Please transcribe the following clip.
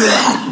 Yeah.